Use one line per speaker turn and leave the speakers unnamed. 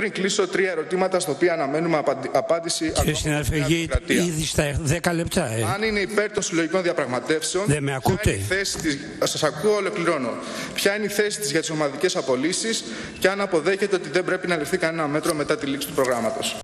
Πριν κλείσω τρία ερωτήματα στα οποία αναμένουμε απάντηση
Κύριε συνάδελφε, ήδη στα 10 λεπτά. Ε.
Αν είναι υπέρ των συλλογικών διαπραγματεύσεων,
Δεν με ακούτε;
είναι θέση της, ακούω, ολοκληρώνω. Ποια είναι η θέση της για τις ομαδικές απολύσεις και αν αποδέχεται ότι δεν πρέπει να ληφθεί κανένα μέτρο μετά τη λήξη του προγράμματος.